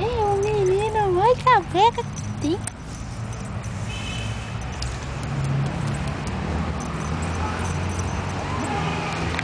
É um menino muito caveca que tem.